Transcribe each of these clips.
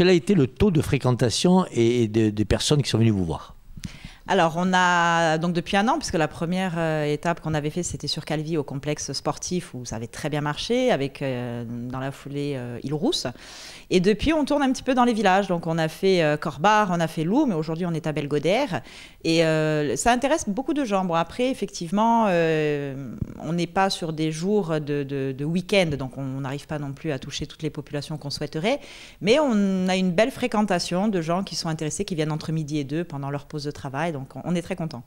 quel a été le taux de fréquentation et, des personnes qui sont venues vous voir? Alors, on a donc depuis un an, puisque la première euh, étape qu'on avait fait, c'était sur Calvi au complexe sportif où ça avait très bien marché, avec euh, dans la foulée euh, Île-Rousse. Et depuis, on tourne un petit peu dans les villages. Donc, on a fait Corbar, on a fait Loup, mais aujourd'hui, on est à Belgodère. Et ça intéresse beaucoup de gens. Bon, après, effectivement, on n'est pas sur des jours de, week-end, donc on n'arrive pas non plus à toucher toutes les populations qu'on souhaiterait. Mais on a une belle fréquentation de gens qui sont intéressés, qui viennent entre midi et deux pendant leur pause de travail. On est très content.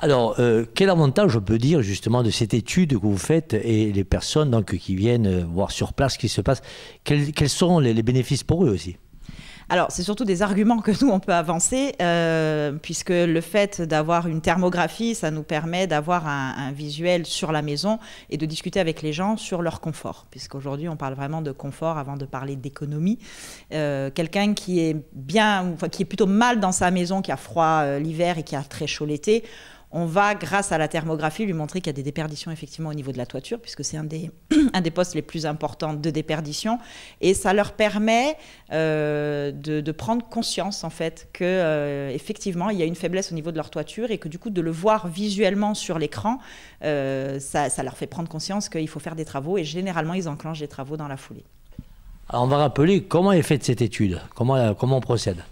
Alors, euh, quel avantage on peut dire justement de cette étude que vous faites et les personnes qui viennent euh, voir sur place ce qui se passe? Quels sont les bénéfices pour eux aussi? Alors, c'est surtout des arguments que nous, on peut avancer, euh, puisque le fait d'avoir une thermographie, ça nous permet d'avoir un, visuel sur la maison et de discuter avec les gens sur leur confort, puisqu'aujourd'hui, on parle vraiment de confort avant de parler d'économie. Euh, quelqu'un qui est bien, enfin, qui est plutôt mal dans sa maison, qui a froid euh, l'hiver et qui a très chaud l'été, on va, grâce à la thermographie, lui montrer qu'il y a des déperditions effectivement au niveau de la toiture, puisque c'est un des, un des postes les plus importants de déperdition. Et ça leur permet euh, de, prendre conscience, en fait, que euh, effectivement, il y a une faiblesse au niveau de leur toiture et que du coup, de le voir visuellement sur l'écran, euh, ça, leur fait prendre conscience qu'il faut faire des travaux. Et généralement, ils enclenchent des travaux dans la foulée. Alors, on va rappeler comment est faite cette étude, comment, comment on procède.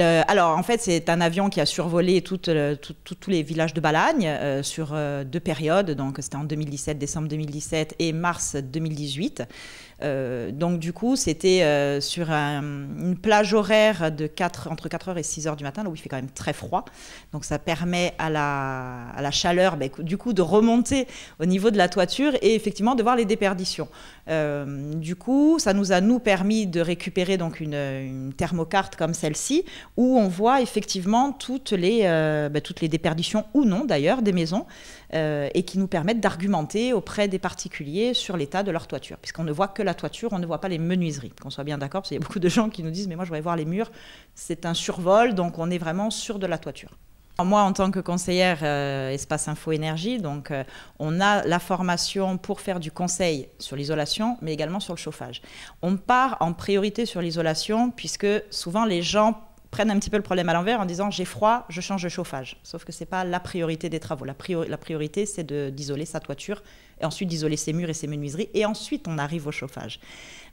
Euh, alors, en fait, c'est un avion qui a survolé tous les villages de Balagne euh, sur euh, deux périodes. Donc, c'était en 2017, décembre 2017 et mars 2018. Euh, donc du coup, c'était euh, sur une plage horaire de 4, entre 4h et 6h du matin, là où il fait quand même très froid. Donc ça permet à la, chaleur, ben, du coup, de remonter au niveau de la toiture et effectivement de voir les déperditions. Euh, du coup, ça nous a nous permis de récupérer donc une thermocarte comme celle-ci, où on voit effectivement toutes les, ben, toutes les déperditions ou non d'ailleurs des maisons. Euh, et qui nous permettent d'argumenter auprès des particuliers sur l'état de leur toiture, puisqu'on ne voit que la toiture, on ne voit pas les menuiseries. Qu'on soit bien d'accord, parce qu'il y a beaucoup de gens qui nous disent mais moi je voudrais voir les murs, c'est un survol, donc on est vraiment sur de la toiture. Moi, en tant que conseillère euh, Espace Info Énergie, donc, euh, on a la formation pour faire du conseil sur l'isolation, mais également sur le chauffage. On part en priorité sur l'isolation, puisque souvent les gens prennent un petit peu le problème à l'envers en disant j'ai froid, je change de chauffage. Sauf que ce n'est pas la priorité des travaux. La, la priorité, c'est d'isoler sa toiture et ensuite d'isoler ses murs et ses menuiseries. Et ensuite, on arrive au chauffage.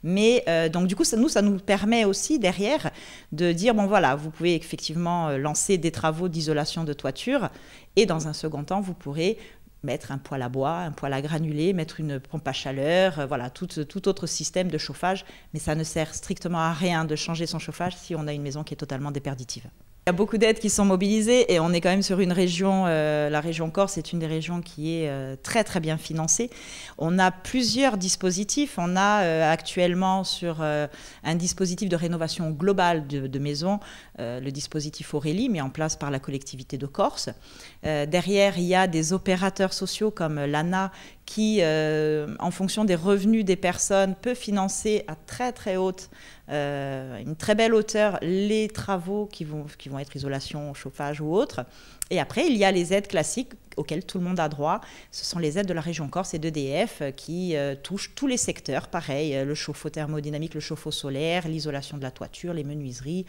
Mais euh, donc, du coup, nous, ça nous permet aussi derrière de dire bon, voilà, vous pouvez effectivement euh, lancer des travaux d'isolation de toiture. Et dans un second temps, vous pourrez mettre un poêle à bois, un poêle à granulés, mettre une pompe à chaleur, euh, voilà, tout, tout, autre système de chauffage. Mais ça ne sert strictement à rien de changer son chauffage si on a une maison qui est totalement déperditive. Il y a beaucoup d'aides qui sont mobilisées et on est quand même sur une région, euh, la région Corse est une des régions qui est euh, très très bien financée. On a plusieurs dispositifs. On a euh, actuellement sur un dispositif de rénovation globale de, maisons, le dispositif Aurélie mis en place par la collectivité de Corse. derrière, il y a des opérateurs sociaux comme l'ANA qui, en fonction des revenus des personnes, peut financer à très très haute une très belle hauteur les travaux qui vont, qui vont être isolation, chauffage ou autre. Et après, il y a les aides classiques auxquelles tout le monde a droit. Ce sont les aides de la région Corse et d'EDF qui euh, touchent tous les secteurs, pareil, euh, le chauffe-eau thermodynamique, le chauffe-eau solaire, l'isolation de la toiture, les menuiseries,